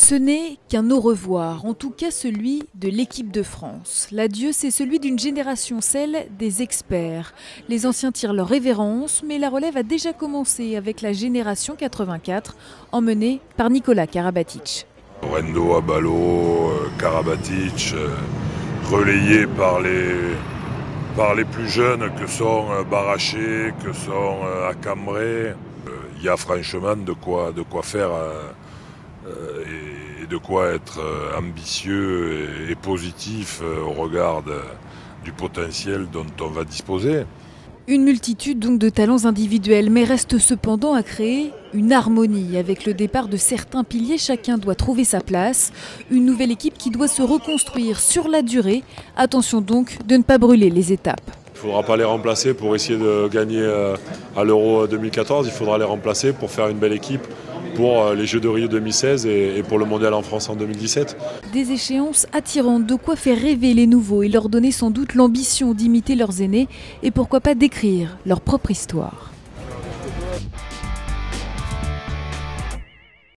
Ce n'est qu'un au revoir, en tout cas celui de l'équipe de France. L'adieu, c'est celui d'une génération, celle des experts. Les anciens tirent leur révérence, mais la relève a déjà commencé avec la génération 84, emmenée par Nicolas Karabatic. Rendo, Abalo, euh, Karabatic, euh, relayé par les, plus jeunes que sont euh, que sont Acambré. Il y a franchement de quoi, faire de quoi être ambitieux et positif au regard du potentiel dont on va disposer. Une multitude donc de talents individuels, mais reste cependant à créer une harmonie. Avec le départ de certains piliers, chacun doit trouver sa place. Une nouvelle équipe qui doit se reconstruire sur la durée. Attention donc de ne pas brûler les étapes. Il ne faudra pas les remplacer pour essayer de gagner euh, à l'Euro 2014. Il faudra les remplacer pour faire une belle équipe pour euh, les Jeux de Rio 2016 et pour le Mondial en France en 2017. Des échéances attirantes, de quoi faire rêver les nouveaux et leur donner sans doute l'ambition d'imiter leurs aînés et pourquoi pas d'écrire leur propre histoire.